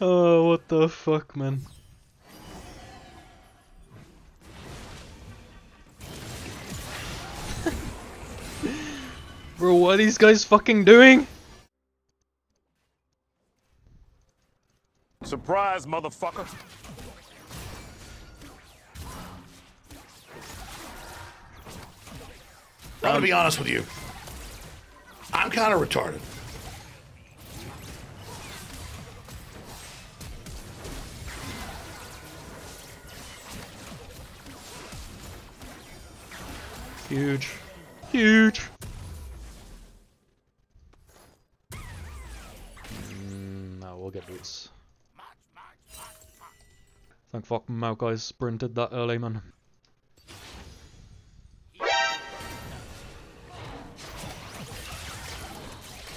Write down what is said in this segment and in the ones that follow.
Oh, what the fuck, man. Bro, what are these guys fucking doing? Surprise, motherfucker. I'm gonna be honest with you. I'm kind of retarded. Huge. Huge. Mm, no, we'll get boots. Thank fuck Maokai sprinted that early, man.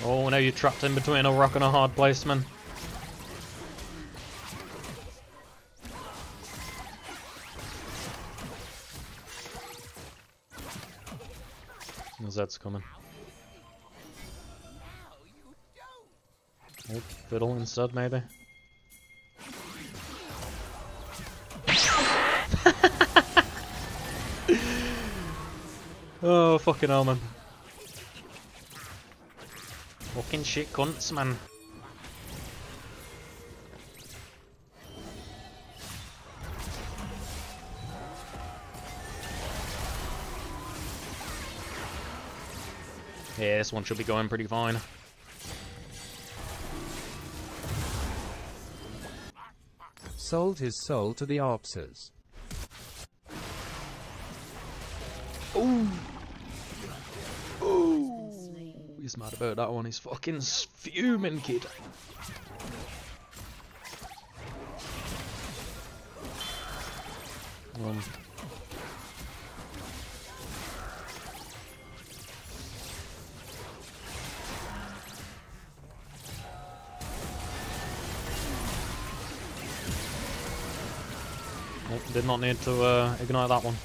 Oh, now you're trapped in between a rock and a hard place, man. Zed's coming. Oh, fiddle instead, maybe. oh, fucking hell, man. Fucking shit cunts, man. Yeah, this one should be going pretty fine. Sold his soul to the Opsers. Ooh. Ooh. He's mad about that one. He's fucking fuming, kid. Um. Did not need to uh, ignite that one.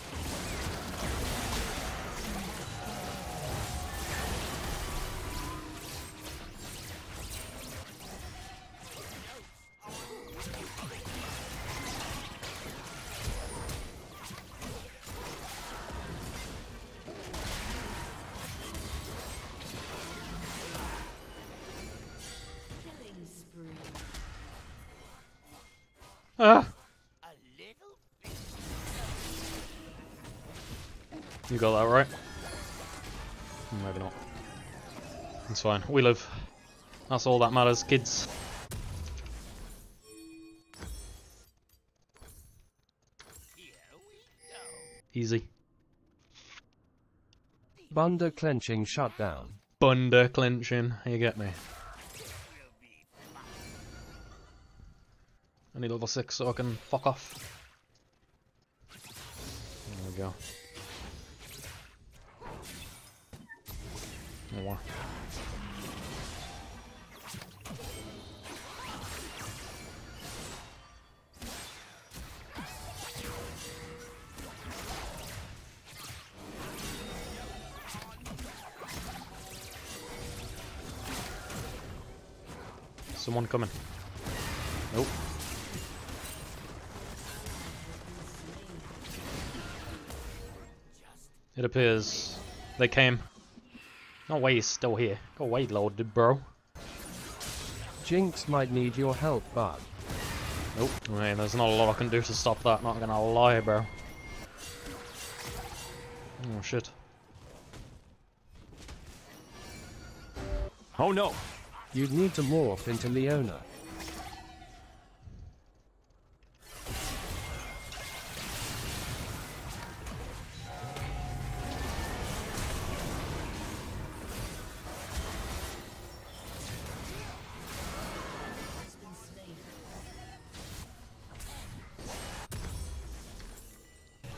Ah! You got that right? Mm, maybe not. It's fine. We live. That's all that matters, kids. Easy. Bunda clenching shutdown. Bunder clenching. You get me. I need level 6 so I can fuck off. There we go. More. Someone coming. Nope. It appears they came. No way he's still here. Go away, loaded bro. Jinx might need your help, bud. Nope. I mean, there's not a lot I can do to stop that, not gonna lie, bro. Oh shit. Oh no. You'd need to morph into Leona.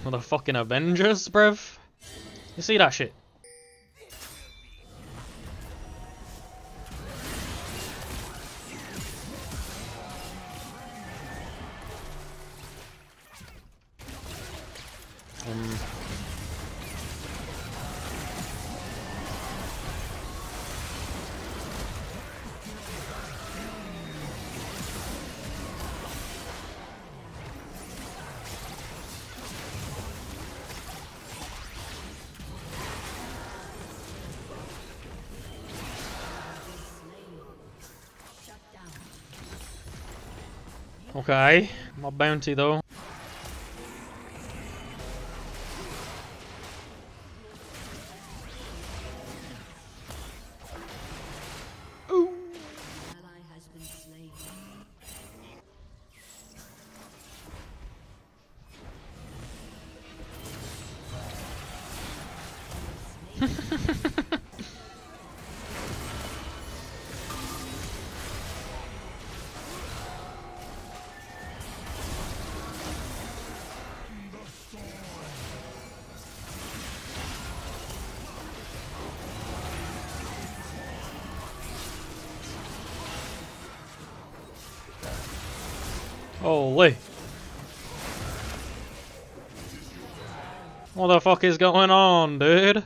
What the fucking Avengers, bruv? You see that shit? Okay, my bounty though. Holy. What the fuck is going on, dude?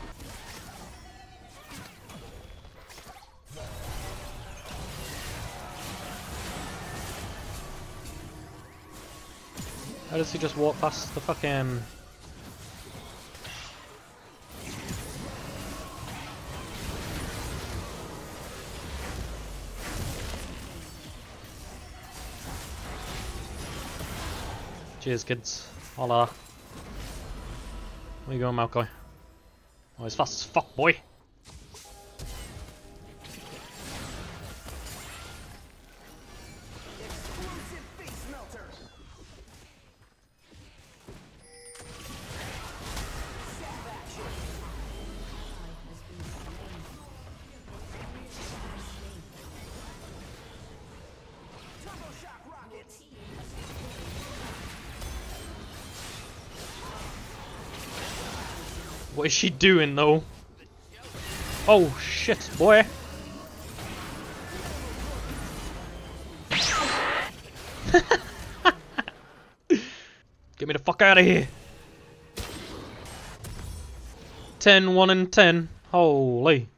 How does he just walk past the fucking... Cheers, kids. Hola. Where you going, Maokai? Oh, he's fast as fuck, boy. What is she doing, though? Oh, shit, boy. Get me the fuck out of here. 10, 1 and 10. Holy.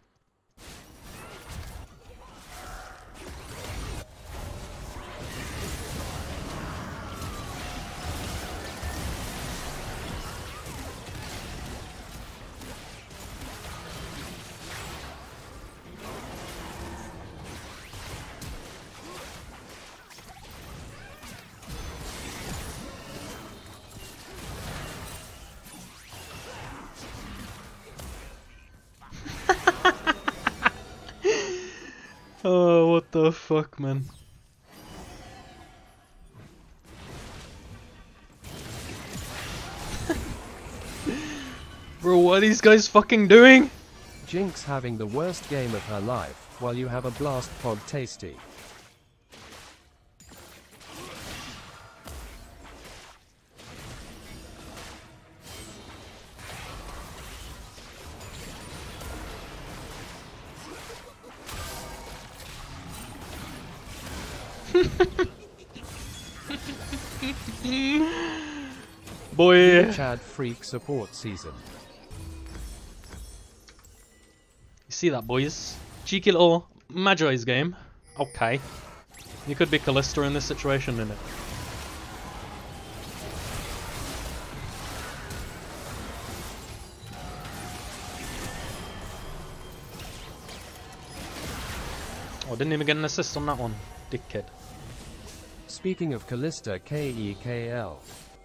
Oh, what the fuck, man. Bro, what are these guys fucking doing? Jinx having the worst game of her life, while you have a blast pod tasty. Boy. Chad Freak support season. You see that, boys? Cheeky little Magi's game. Okay. You could be Kalista in this situation, innit? Oh, didn't even get an assist on that one. Dickhead. Speaking of Kalista KEKL.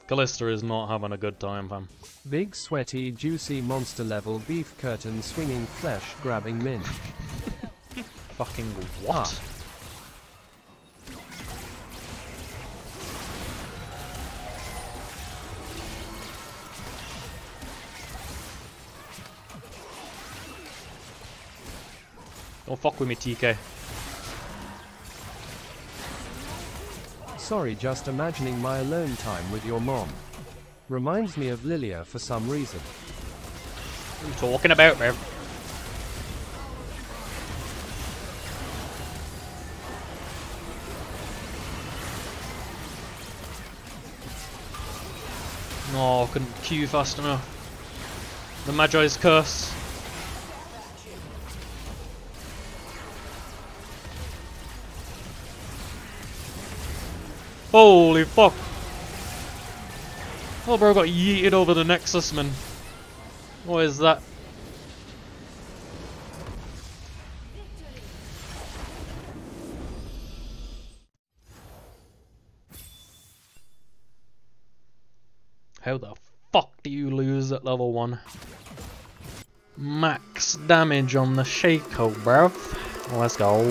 Kalista is not having a good time, fam. Big sweaty juicy monster level beef curtain swinging flesh grabbing min. Fucking what? Ah. Don't fuck with me, TK. Sorry just imagining my alone time with your mom. Reminds me of Lilia for some reason. What are you talking about, man? No, I couldn't queue fast enough. The Magi's curse. Holy fuck! Oh, bro got yeeted over the Nexus, man. What is that? How the fuck do you lose at level 1? Max damage on the Shaco, bruv. Let's go.